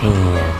10